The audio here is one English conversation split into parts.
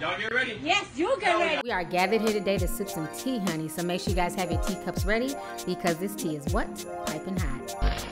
Y'all get ready. Yes, you get ready. We are gathered here today to sip some tea, honey. So make sure you guys have your teacups ready because this tea is what? Piping hot.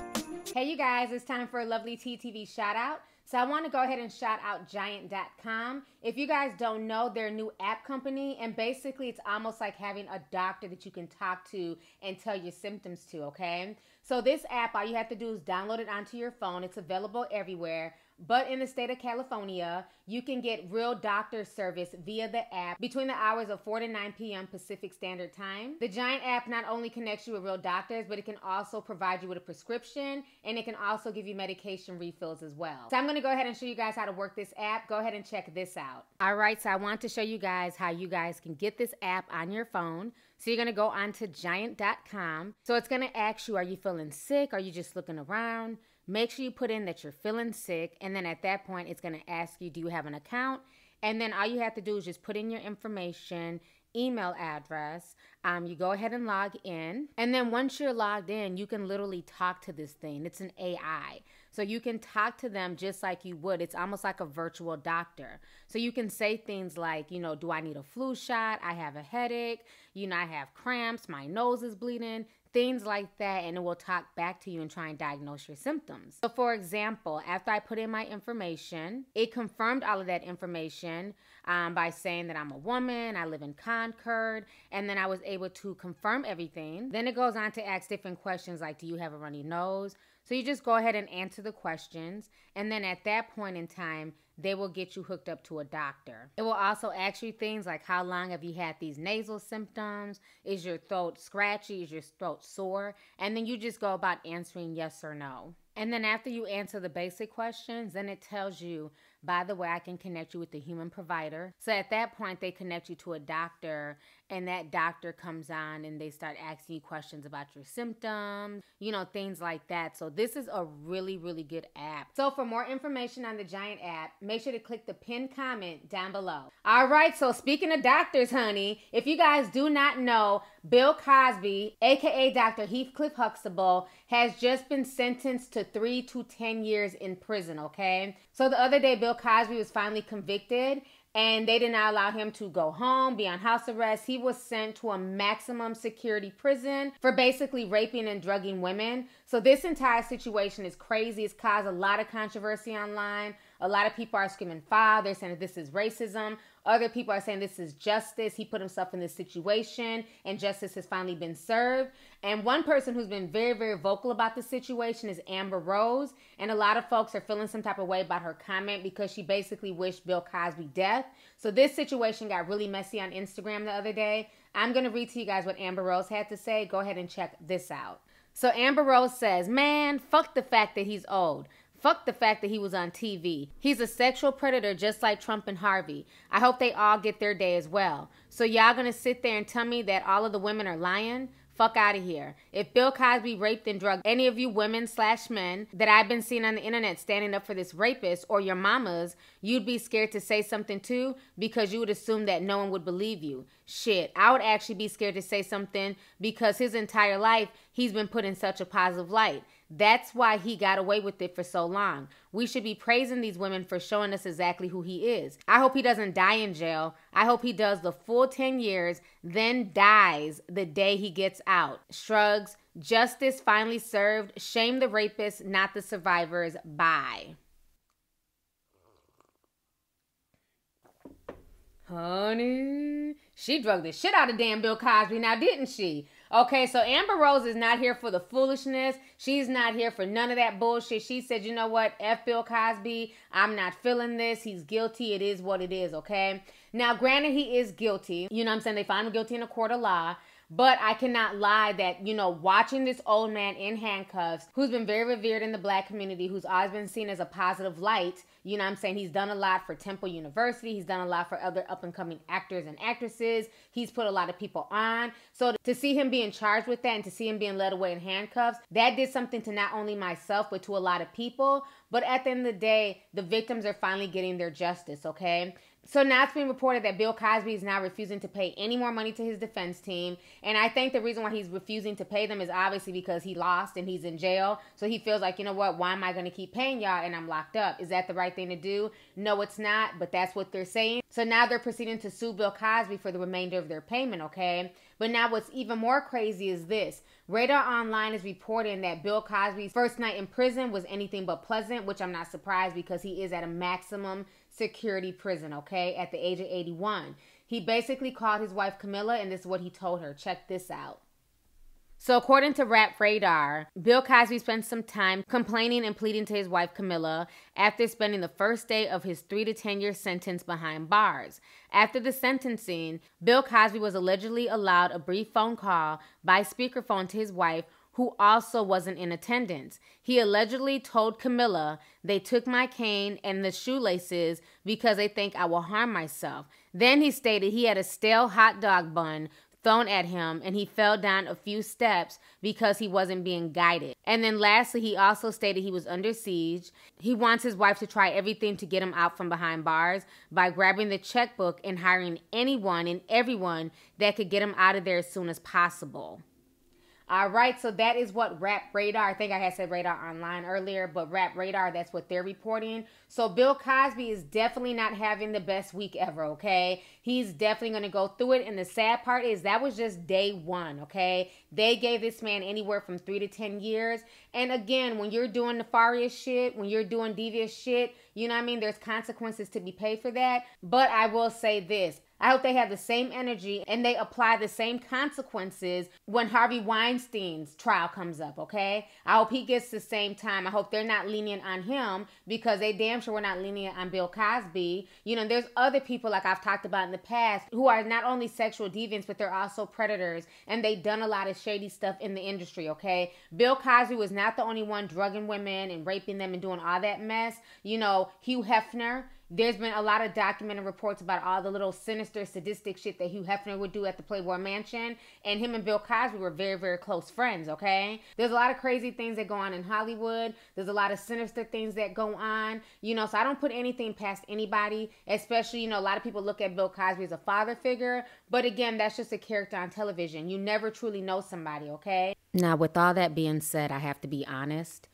Hey, you guys, it's time for a Lovelyti TV shout out. So I want to go ahead and shout out Gyant.com. If you guys don't know, they're a new app company, and basically it's almost like having a doctor that you can talk to and tell your symptoms to, okay? So this app, all you have to do is download it onto your phone. It's available everywhere. But in the state of California, you can get real doctor service via the app between the hours of 4 to 9 p.m. Pacific Standard Time. The Gyant app not only connects you with real doctors, but it can also provide you with a prescription and it can also give you medication refills as well. So I'm to go ahead and show you guys how to work this app. Go ahead and check this out. All right, so I want to show you guys how you guys can get this app on your phone. So you're gonna go onto gyant.com. So it's gonna ask you, are you feeling sick? Are you just looking around? Make sure you put in that you're feeling sick. And then at that point, it's going to ask you, do you have an account? And then all you have to do is just put in your information, email address. Um, you go ahead and log in. And then once you're logged in, you can literally talk to this thing. It's an AI. So you can talk to them just like you would. It's almost like a virtual doctor. So you can say things like, you know, do I need a flu shot? I have a headache. You know, I have cramps. My nose is bleeding things like that, and it will talk back to you and try and diagnose your symptoms. So, for example, after I put in my information, it confirmed all of that information um, by saying that I'm a woman, I live in Concord, and then I was able to confirm everything. Then it goes on to ask different questions like, Do you have a runny nose? So you just go ahead and answer the questions. And then at that point in time, they will get you hooked up to a doctor. It will also ask you things like how long have you had these nasal symptoms? Is your throat scratchy? Is your throat sore? And then you just go about answering yes or no. And then after you answer the basic questions, then it tells you by the way, I can connect you with the human provider. So at that point, they connect you to a doctor, and that doctor comes on and they start asking you questions about your symptoms, you know, things like that. So this is a really, really good app. So for more information on the Gyant app, make sure to click the pinned comment down below. All right, so speaking of doctors, honey, if you guys do not know, Bill Cosby, aka Dr. Heathcliff Huxtable, has just been sentenced to three to 10 years in prison, okay? So the other day, Bill Cosby was finally convicted and they did not allow him to go home, be on house arrest. He was sent to a maximum security prison for basically raping and drugging women. So this entire situation is crazy. It's caused a lot of controversy online. A lot of people are screaming foul. They're saying that this is racism. Other people are saying this is justice. He put himself in this situation and justice has finally been served. And one person who's been very, very vocal about the situation is Amber Rose. And a lot of folks are feeling some type of way about her comment because she basically wished Bill Cosby death. So this situation got really messy on Instagram the other day. I'm going to read to you guys what Amber Rose had to say. Go ahead and check this out. So Amber Rose says, Man, fuck the fact that he's old. Fuck the fact that he was on TV. He's a sexual predator just like Trump and Harvey. I hope they all get their day as well. So y'all gonna sit there and tell me that all of the women are lying? Fuck out of here. If Bill Cosby raped and drugged any of you women slash men that I've been seeing on the internet standing up for this rapist or your mamas, you'd be scared to say something too because you would assume that no one would believe you. Shit, I would actually be scared to say something because his entire life he's been put in such a positive light. That's why he got away with it for so long. We should be praising these women for showing us exactly who he is. I hope he doesn't die in jail. I hope he does the full 10 years, then dies the day he gets out. Shrugs, justice finally served. Shame the rapists, not the survivors. Bye. Honey, she drugged the shit out of damn Bill Cosby now, didn't she? Okay, so Amber Rose is not here for the foolishness. She's not here for none of that bullshit. She said, you know what? F Bill Cosby. I'm not feeling this. He's guilty. It is what it is, okay? Now, granted, he is guilty. You know what I'm saying? They find him guilty in a court of law. But I cannot lie that, you know, watching this old man in handcuffs, who's been very revered in the black community, who's always been seen as a positive light, you know I'm saying? He's done a lot for Temple University. He's done a lot for other up and coming actors and actresses. He's put a lot of people on. So to see him being charged with that and to see him being led away in handcuffs, that did something to not only myself, but to a lot of people. But at the end of the day, the victims are finally getting their justice, okay? So now it's being reported that Bill Cosby is now refusing to pay any more money to his defense team. And I think the reason why he's refusing to pay them is obviously because he lost and he's in jail. So he feels like, you know what, why am I going to keep paying y'all and I'm locked up? Is that the right thing to do? No, it's not, but that's what they're saying. So now they're proceeding to sue Bill Cosby for the remainder of their payment, okay? But now what's even more crazy is this. Radar Online is reporting that Bill Cosby's first night in prison was anything but pleasant, which I'm not surprised because he is at a maximum security prison, okay, at the age of 81. He basically called his wife Camilla, and this is what he told her. Check this out. So, according to Rap Radar, Bill Cosby spent some time complaining and pleading to his wife Camilla after spending the first day of his three to 10 year sentence behind bars. After the sentencing, Bill Cosby was allegedly allowed a brief phone call by speakerphone to his wife who also wasn't in attendance. He allegedly told Camilla, They took my cane and the shoelaces because they think I will harm myself. Then he stated he had a stale hot dog bun thrown at him and he fell down a few steps because he wasn't being guided. And then lastly, he also stated he was under siege. He wants his wife to try everything to get him out from behind bars by grabbing the checkbook and hiring anyone and everyone that could get him out of there as soon as possible. All right, so that is what Rap Radar, I think I had said Radar Online earlier, but Rap Radar, that's what they're reporting. So Bill Cosby is definitely not having the best week ever, okay? He's definitely going to go through it. And the sad part is that was just day one, okay? They gave this man anywhere from three to 10 years. And again, when you're doing nefarious shit, when you're doing devious shit, you know what I mean? There's consequences to be paid for that. But I will say this I hope they have the same energy and they apply the same consequences when Harvey Weinstein's trial comes up, okay? I hope he gets the same time. I hope they're not lenient on him because they damn sure we're not lenient on Bill Cosby. You know, there's other people like I've talked about in the past who are not only sexual deviants, but they're also predators and they've done a lot of shady stuff in the industry, okay? Bill Cosby was not the only one drugging women and raping them and doing all that mess. You know, Hugh Hefner, there's been a lot of documented reports about all the little sinister, sadistic shit that Hugh Hefner would do at the Playboy Mansion. And him and Bill Cosby were very, very close friends, okay? There's a lot of crazy things that go on in Hollywood. There's a lot of sinister things that go on, you know, so I don't put anything past anybody, especially, you know, a lot of people look at Bill Cosby as a father figure. But again, that's just a character on television. You never truly know somebody, okay? Now, with all that being said, I have to be honest.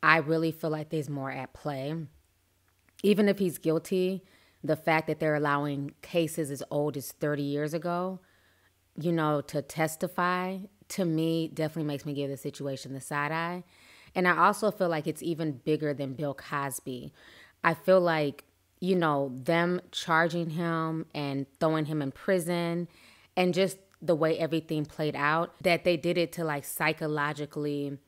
I really feel like there's more at play even if he's guilty, the fact that they're allowing cases as old as 30 years ago, you know, to testify to me definitely makes me give the situation the side eye. And I also feel like it's even bigger than Bill Cosby. I feel like, you know, them charging him and throwing him in prison and just the way everything played out, that they did it to like psychologically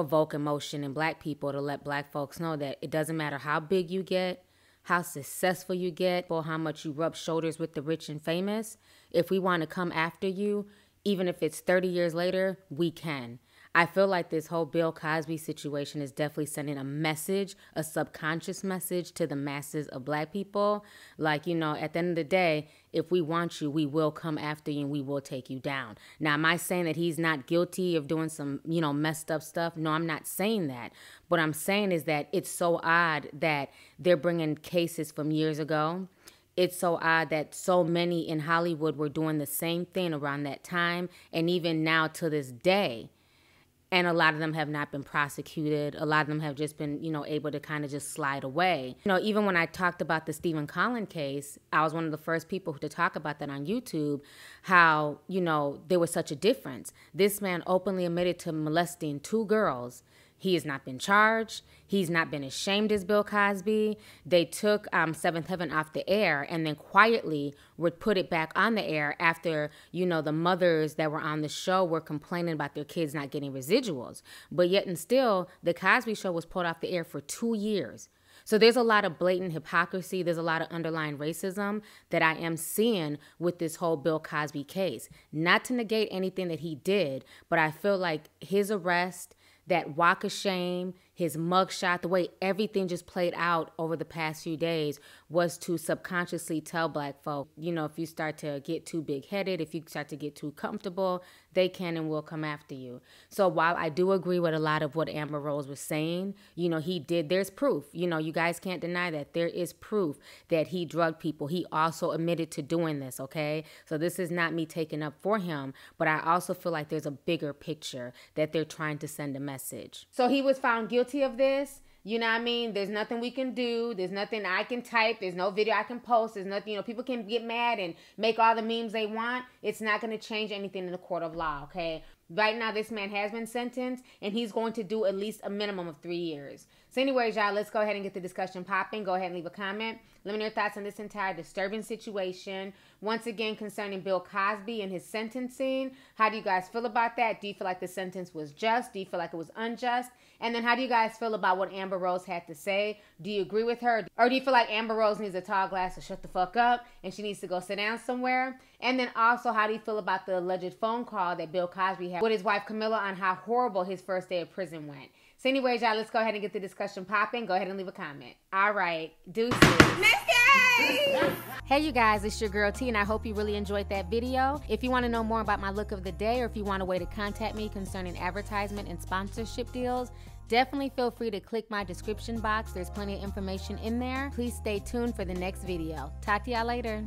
evoke emotion in black people to let black folks know that it doesn't matter how big you get, how successful you get, or how much you rub shoulders with the rich and famous. If we want to come after you, even if it's 30 years later, we can. I feel like this whole Bill Cosby situation is definitely sending a message, a subconscious message to the masses of black people. Like, you know, at the end of the day, if we want you, we will come after you and we will take you down. Now, am I saying that he's not guilty of doing some, you know, messed up stuff? No, I'm not saying that. What I'm saying is that it's so odd that they're bringing cases from years ago it's so odd that so many in Hollywood were doing the same thing around that time and even now to this day and a lot of them have not been prosecuted. A lot of them have just been, you know, able to kind of just slide away. You know, even when I talked about the Stephen Collins case, I was one of the first people to talk about that on YouTube, how, you know, there was such a difference. This man openly admitted to molesting two girls he has not been charged. He's not been ashamed as Bill Cosby. They took um, Seventh Heaven off the air and then quietly would put it back on the air after, you know, the mothers that were on the show were complaining about their kids not getting residuals. But yet and still, the Cosby show was pulled off the air for two years. So there's a lot of blatant hypocrisy. There's a lot of underlying racism that I am seeing with this whole Bill Cosby case. Not to negate anything that he did, but I feel like his arrest that walk of shame, his mugshot, the way everything just played out over the past few days was to subconsciously tell black folk, you know, if you start to get too big headed, if you start to get too comfortable, they can and will come after you. So while I do agree with a lot of what Amber Rose was saying, you know, he did, there's proof. You know, you guys can't deny that. There is proof that he drugged people. He also admitted to doing this, okay? So this is not me taking up for him, but I also feel like there's a bigger picture that they're trying to send a message. So he was found guilty of this. You know what I mean? There's nothing we can do. There's nothing I can type. There's no video I can post. There's nothing, you know, people can get mad and make all the memes they want. It's not going to change anything in the court of law, okay? Right now, this man has been sentenced and he's going to do at least a minimum of three years. So, anyways, y'all, let's go ahead and get the discussion popping. Go ahead and leave a comment. Let me know your thoughts on this entire disturbing situation. Once again, concerning Bill Cosby and his sentencing, how do you guys feel about that? Do you feel like the sentence was just? Do you feel like it was unjust? And then, how do you guys feel about what Amber Rose had to say? Do you agree with her? Or do you feel like Amber Rose needs a tall glass to shut the fuck up and she needs to go sit down somewhere? And then, also, how do you feel about the alleged phone call that Bill Cosby had with his wife Camilla on how horrible his first day of prison went? So, anyways, y'all, let's go ahead and get the discussion popping. Go ahead and leave a comment. All right, deuces. hey, you guys, it's your girl T, and I hope you really enjoyed that video. If you want to know more about my look of the day, or if you want a way to contact me concerning advertisement and sponsorship deals, definitely feel free to click my description box. There's plenty of information in there. Please stay tuned for the next video. Talk to y'all later.